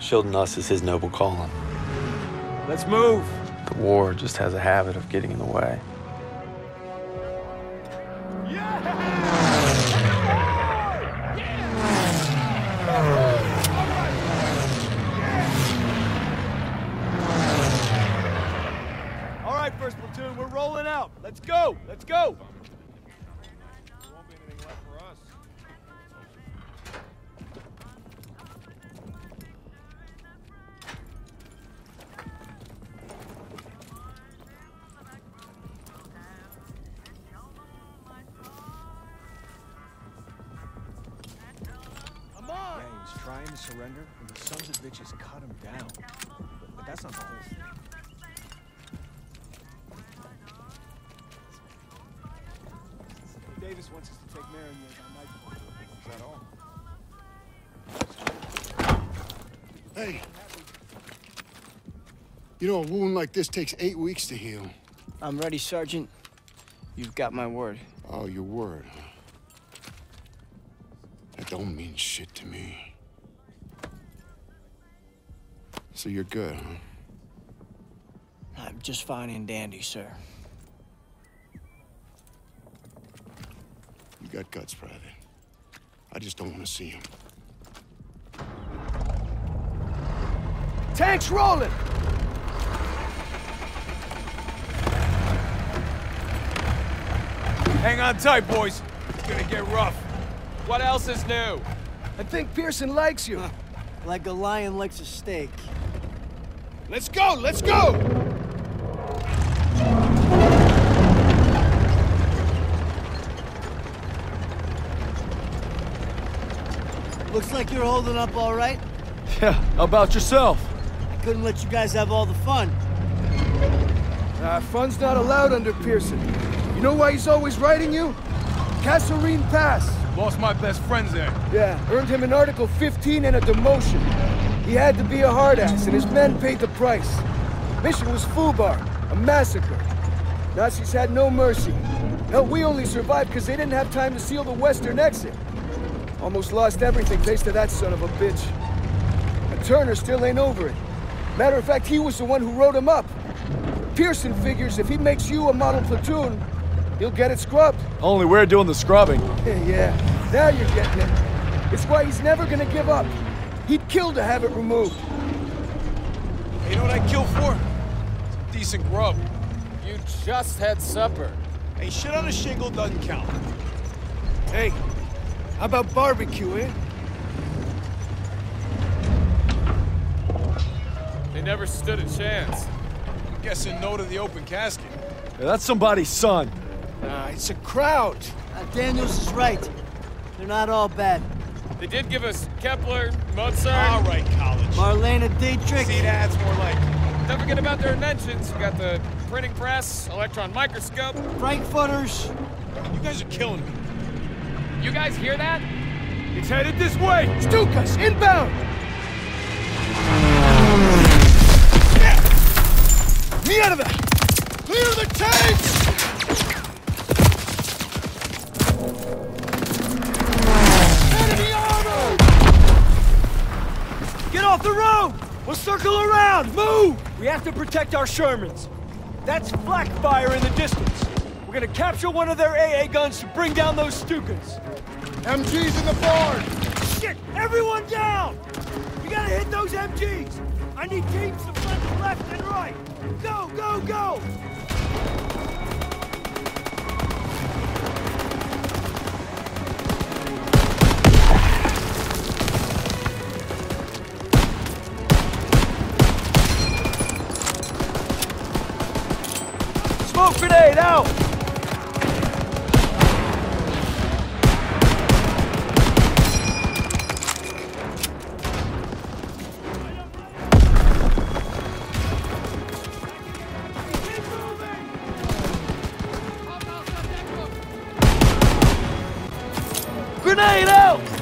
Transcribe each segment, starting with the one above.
shielding us is his noble calling. Let's move. The war just has a habit of getting in the way. Was trying to surrender, and the sons of bitches cut him down. But that's not the whole thing. Davis wants us to take Marigny on night. Is that all? Hey. You know, a wound like this takes eight weeks to heal. I'm ready, Sergeant. You've got my word. Oh, your word, huh? That don't mean shit to me. So you're good, huh? I'm just fine and dandy, sir. You got guts, Private. I just don't want to see him. Tanks rolling. Hang on tight, boys. It's gonna get rough. What else is new? I think Pearson likes you. Like a lion likes a steak. Let's go! Let's go! Looks like you're holding up all right. Yeah, how about yourself? I Couldn't let you guys have all the fun. Uh, fun's not allowed under Pearson. You know why he's always writing you? Kasserine Pass. Lost my best friends there. Yeah, earned him an Article 15 and a demotion. He had to be a hard ass, and his men paid the price. Mission was Fubar, a massacre. Nazis had no mercy. Hell, we only survived because they didn't have time to seal the western exit. Almost lost everything thanks to that son of a bitch. And Turner still ain't over it. Matter of fact, he was the one who wrote him up. Pearson figures if he makes you a model platoon, he'll get it scrubbed. Only we're doing the scrubbing. yeah, now you're getting it. It's why he's never gonna give up. He'd kill to have it removed. You know what I'd kill for? Some decent grub. You just had supper. Hey, shit on a shingle doesn't count. Hey, how about barbecue, eh? They never stood a chance. I'm guessing no to the open casket. Yeah, that's somebody's son. Nah, it's a Kraut. Uh, Daniels is right. They're not all bad. They did give us Kepler, Mozart. All right, college. Marlene Dietrich. See, that's more like it. Don't forget about their inventions. We got the printing press, electron microscope. Frankfurters. You guys are killing me. You guys hear that? It's headed this way. Stukas, inbound! Me out of that. Clear the tanks! Circle around! Move! We have to protect our Shermans. That's flak fire in the distance. We're gonna capture one of their AA guns to bring down those Stukas. MG's in the barn! Shit! Everyone down! We gotta hit those MGs! I need teams to flank left and right! Go, go, go! Grenade out! Grenade out!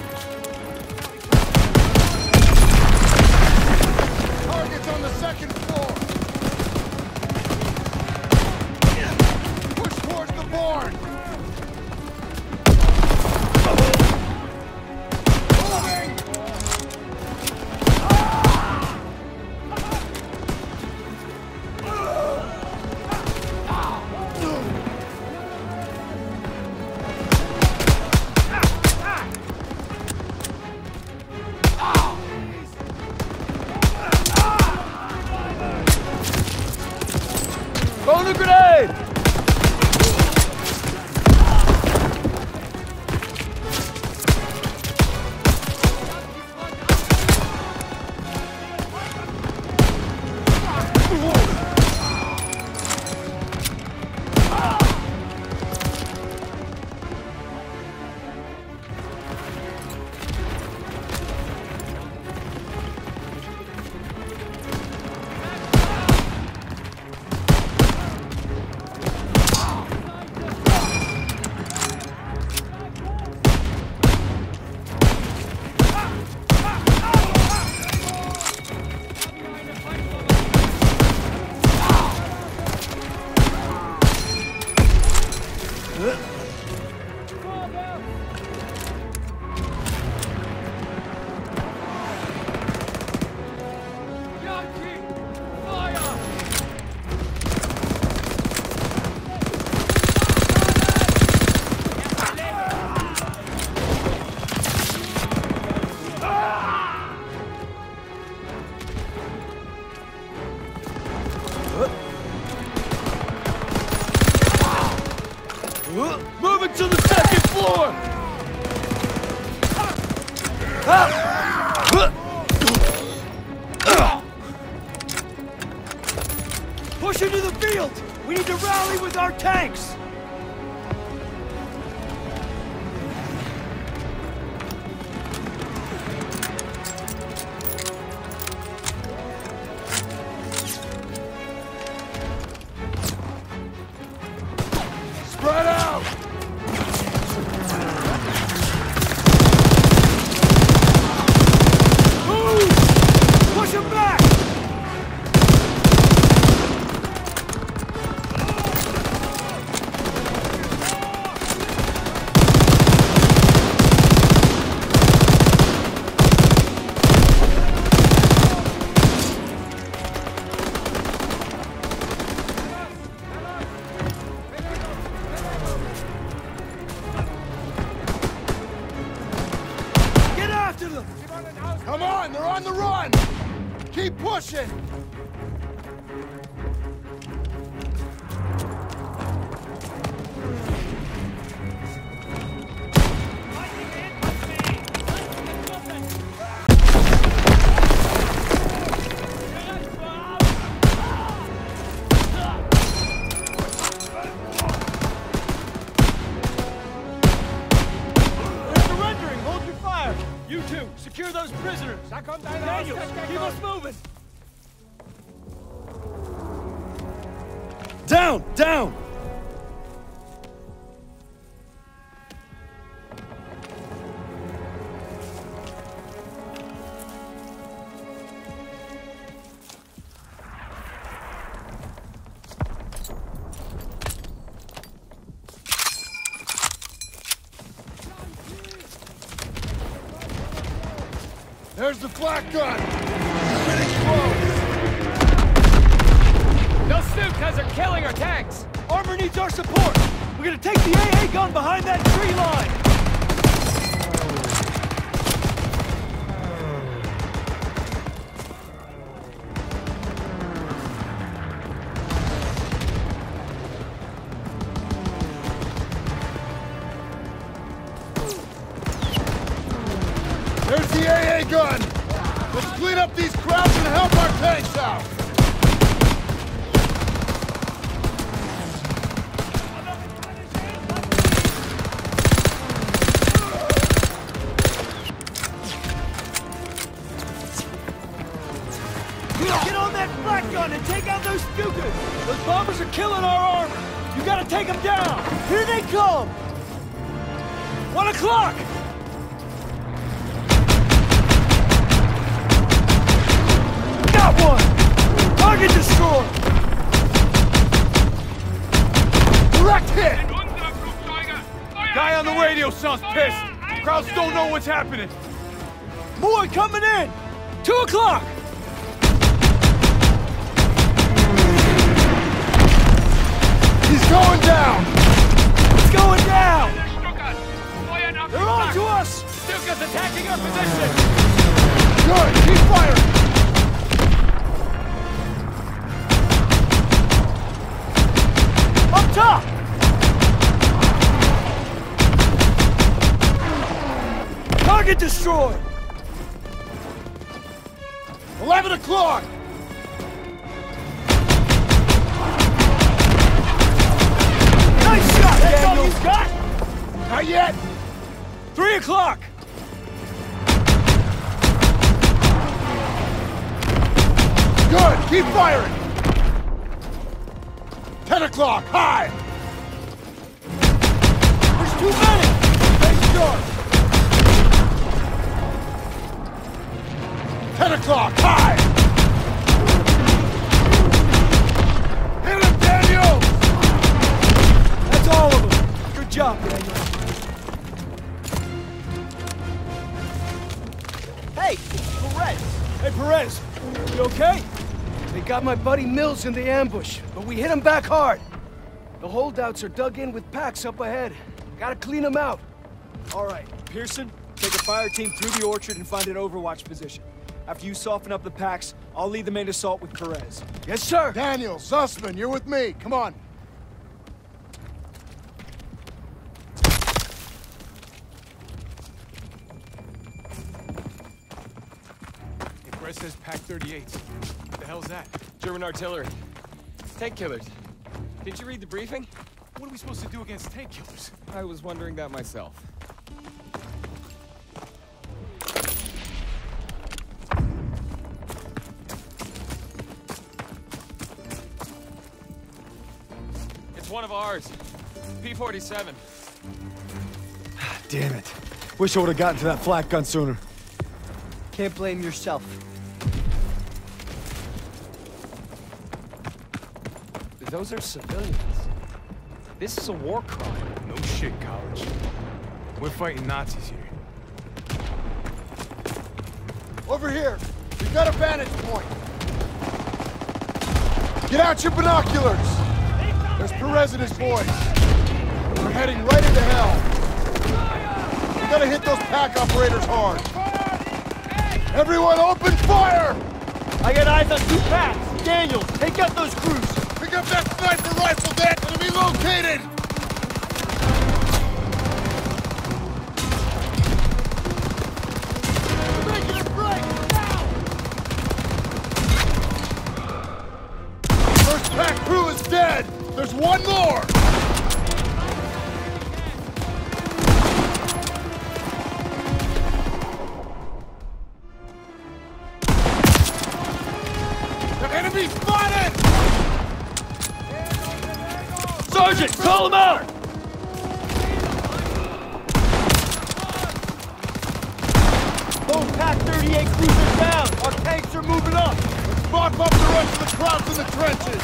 There's the flak gun! Those Stukas are killing our tanks! Armor needs our support! We're gonna take the AA gun behind that tree line! That flak gun and take out those Stukas! Those bombers are killing our armor! You gotta take them down! Here they come! One o'clock! Got one! Target destroyed! Direct hit! Guy on the radio sounds pissed. Krauts don't know what's happening. More coming in! Two o'clock! Going down! It's going down! They're on to us! Stukas attacking our position! Good! Keep firing! Up top! Target destroyed! 11 o'clock! Got? Not yet! Three o'clock! Good! Keep firing! 10 o'clock! High! There's too many! Stay sharp! 10 o'clock! High! Got my buddy Mills in the ambush, but we hit him back hard. The holdouts are dug in with Paks up ahead. Gotta clean them out. All right, Pearson, take a fire team through the orchard and find an overwatch position. After you soften up the packs, I'll lead the main assault with Perez. Yes, sir. Daniel, Zussman, you're with me. Come on. Hey, Brett says Pak 38. What the hell's that? German artillery. Tank killers. Did you read the briefing? What are we supposed to do against tank killers? I was wondering that myself. It's one of ours. P-47. Damn it. Wish I would have gotten to that flak gun sooner. Can't blame yourself. Those are civilians. This is a war crime. No shit, college. We're fighting Nazis here. Over here. We've got a vantage point. Get out your binoculars. There's Perez and his boys. We're heading right into hell. We gotta hit those Pak operators hard. Everyone open fire! I got eyes on two Paks. Daniel, take out those crews. Pick up that sniper rifle, Dad! Enemy located! Both Pak 38 cruisers down. Our tanks are moving up. Let's mop up the rest of the Krauts in the trenches!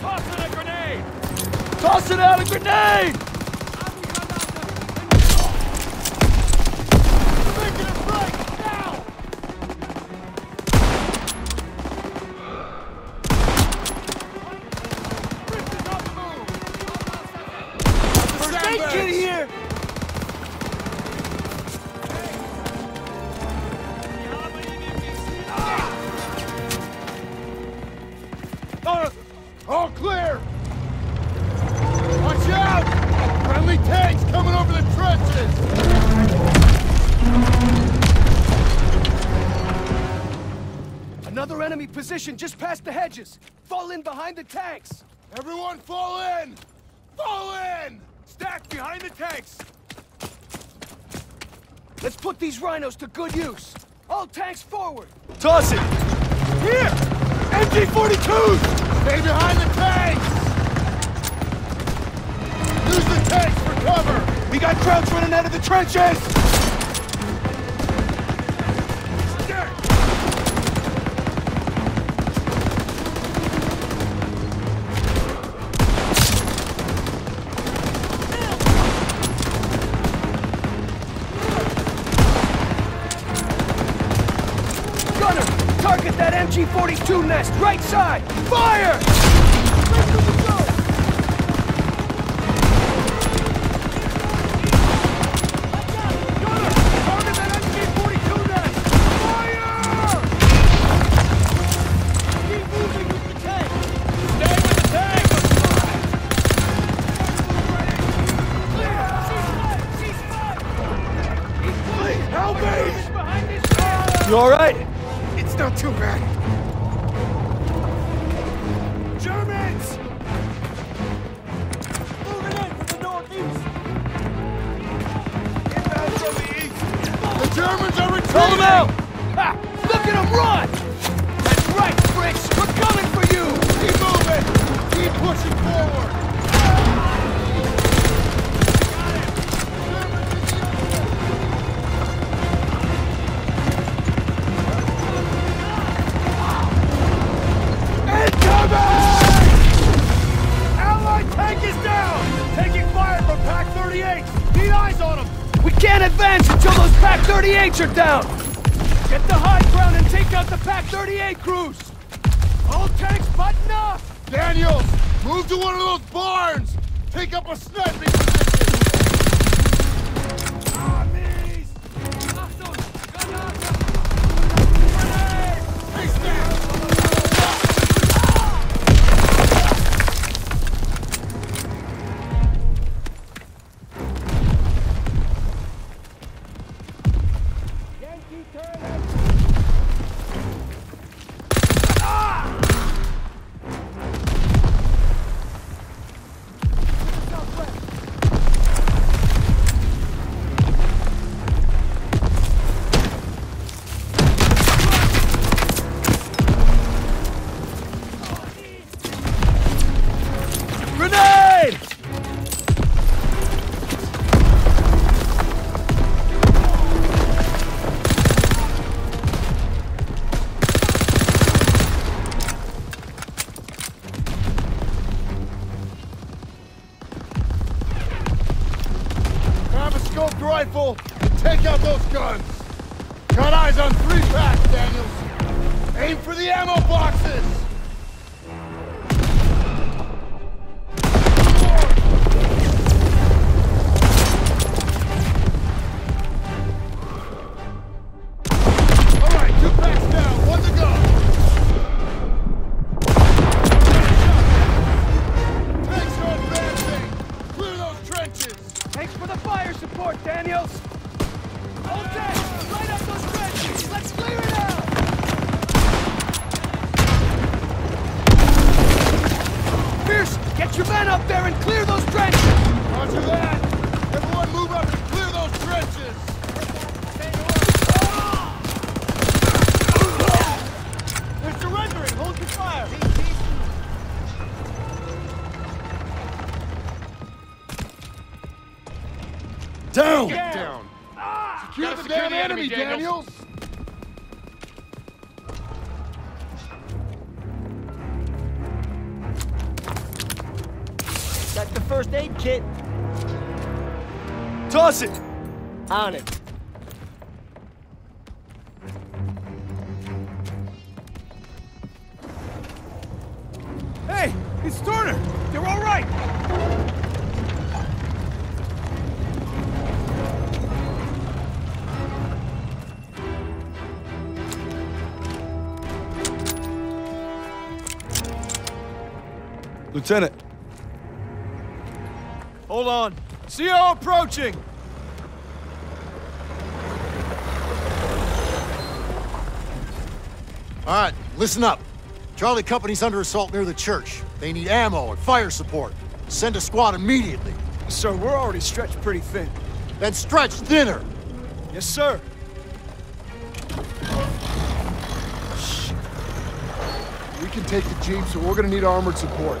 Toss in a grenade! Tossing out a grenade! Another enemy position just past the hedges. Fall in behind the tanks. Everyone fall in! Fall in! Stack behind the tanks! Let's put these rhinos to good use. All tanks forward. Toss it! Here! MG-42s! Stay behind the tanks! Use the tanks for cover! We got Krauts running out of the trenches! Target that MG-42 nest, right side. Fire! 38s are down. Get the high ground and take out the Pak 38 crews. All tanks button up! Daniels, move to one of those barns! Take up a sniping scoped rifle and take out those guns! Got eyes on three Paks, Daniels! Aim for the ammo boxes! The damn enemy, Daniels! Got the first aid kit. Toss it! On it. Lieutenant. Hold on. CO approaching! All right, listen up. Charlie Company's under assault near the church. They need ammo and fire support. Send a squad immediately. Sir, we're already stretched pretty thin. Then stretch thinner. Yes, sir. We can take the jeep, so we're gonna need armored support.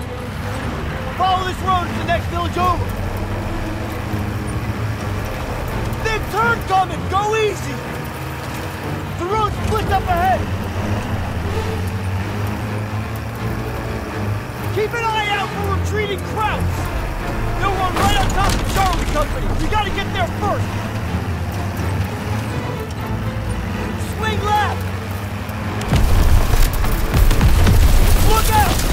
Follow this road to the next village over. Big turn coming! Go easy! The road splits up ahead! Keep an eye out for retreating Krauts! They'll run right on top of Charlie Company! We gotta get there first! Swing left! Look out!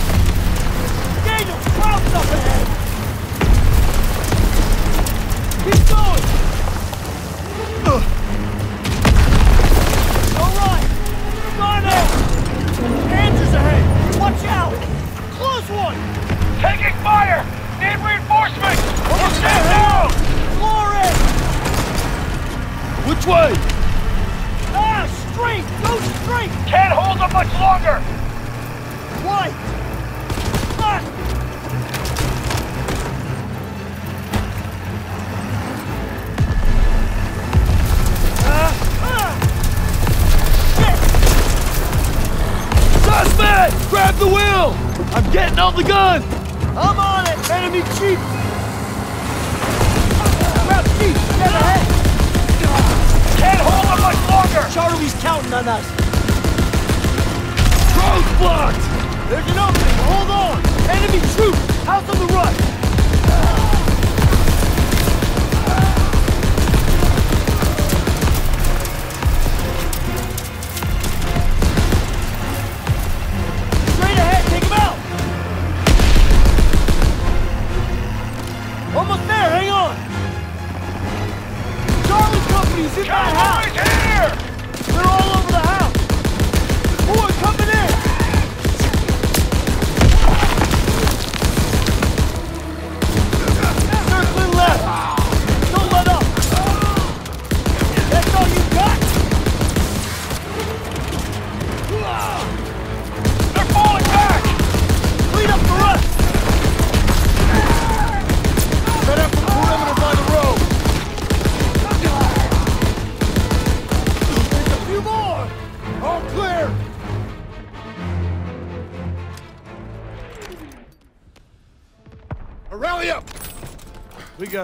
Charlie's on us! Road's blocked! There's an opening! Hold on! Enemy troops! House on the right!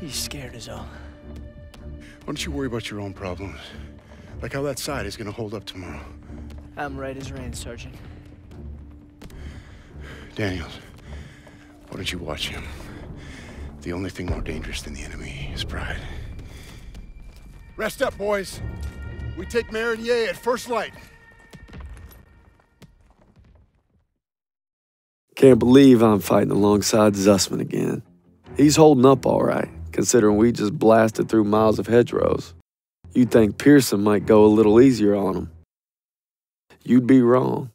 He's scared as all. Why don't you worry about your own problems? Like how that side is gonna hold up tomorrow. I'm right as rain, Sergeant. Daniels, why don't you watch him? The only thing more dangerous than the enemy is pride. Rest up, boys. We take Marigny at first light. Can't believe I'm fighting alongside Zussman again. He's holding up all right, considering we just blasted through miles of hedgerows. You'd think Pearson might go a little easier on him. You'd be wrong.